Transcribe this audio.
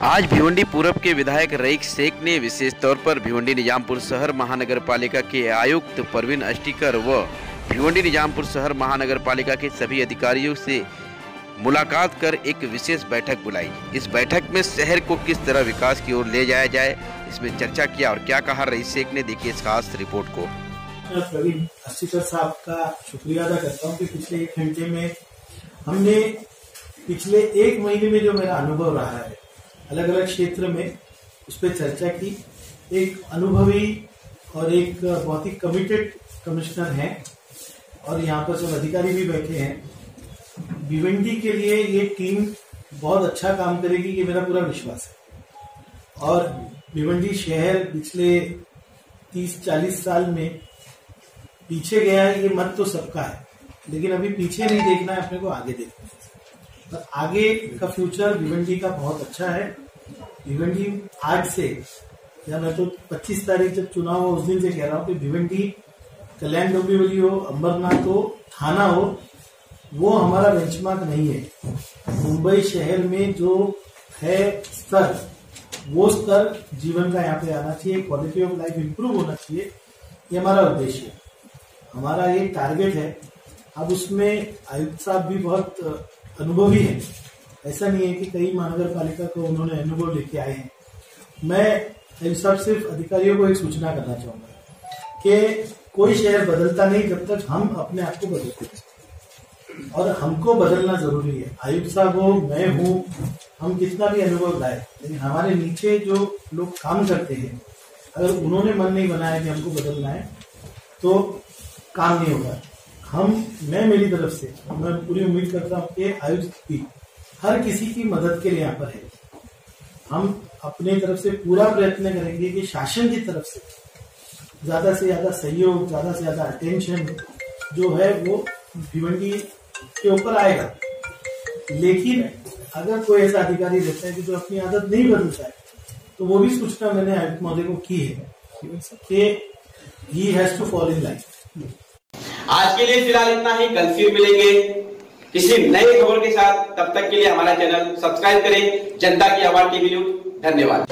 आज भिवंडी पूरब के विधायक रईक शेख ने विशेष तौर पर भिवंडी निजामपुर शहर महानगर पालिका के आयुक्त परवीन अस्टिकर व भिवंडी निजामपुर शहर महानगर पालिका के सभी अधिकारियों से मुलाकात कर एक विशेष बैठक बुलाई। इस बैठक में शहर को किस तरह विकास की ओर ले जाया जाए, इसमें चर्चा किया और क्या कहा रईस शेख ने, देखिए इस खास रिपोर्ट को। प्रवीण अस्टिकर साहब का शुक्रिया अदा करता हूँ पिछले एक घंटे में हमने पिछले एक महीने में जो मेरा अनुभव रहा है अलग अलग क्षेत्र में उस पर चर्चा की। एक अनुभवी और एक बहुत ही कमिटेड कमिश्नर हैं और यहाँ पर सब अधिकारी भी बैठे हैं। भिवंडी के लिए ये टीम बहुत अच्छा काम करेगी, ये मेरा पूरा विश्वास है। और भिवंडी शहर पिछले 30-40 साल में पीछे गया है, ये मत तो सबका है, लेकिन अभी पीछे नहीं देखना है, अपने को आगे देखना है। और आगे का फ्यूचर भिवंडी का बहुत अच्छा है। भिवंडी आज से, या मैं तो 25 तारीख जब चुनाव उस दिन से कह रहा हूँ कि भिवंडी, कल्याण डोंबिवली हो, अंबरनाथ हो, थाना हो, वो हमारा बेंचमार्क नहीं है। मुंबई शहर में जो है स्तर, वो स्तर जीवन का यहाँ पे आना चाहिए क्वालिटी ऑफ़ लाइफ इंप्रूव होना चाहिए, ये हमारा उद्देश्य है। हमारा ये टारगेट है अब उसमें आयुक्त साहब भी बहुत अनुभवी हैं। ऐसा नहीं है कि कई महानगर पालिका को उन्होंने अनुभव लेके आए हैं। मैं आयुक्त साहब सिर्फ़ अधिकारियों को एक सूचना करना चाहूँगा कि कोई शहर बदलता नहीं जब तक हम अपने आप को बदलते हैं। और हमको बदलना ज़रूरी है। आयुक्त साहब हो, मैं हूँ, हम कितना भी अनुभव लाए, लेकिन हमारे नीचे जो लोग काम करते हैं, अगर उन्होंने मन नहीं बनाया कि हमको बदलना है तो काम नहीं होगा। हम, मैं मेरी तरफ़ से मैं पूरी उम्मीद करता हूँ कि आयुक्त भी हर किसी की मदद के लिए यहाँ पर है। हम अपने तरफ़ से पूरा प्रयत्न करेंगे कि शासन की तरफ़ से ज़्यादा से ज़्यादा सहयोग, ज़्यादा से ज़्यादा अटेंशन जो है वो भिवंडी के ऊपर आएगा। लेकिन अगर कोई ऐसा अधिकारी रहता है कि जो अपनी आदत नहीं बदलता है तो वो भी सूचना मैंने आयुक्त महोदय को की है कि ही has to follow in life आज के लिए फ़िलहाल इतना ही। कल फिर मिलेंगे किसी नए खबर के साथ। तब तक के लिए हमारा चैनल सब्सक्राइब करें। जनता की आवाज़ टीवी न्यूज़। धन्यवाद।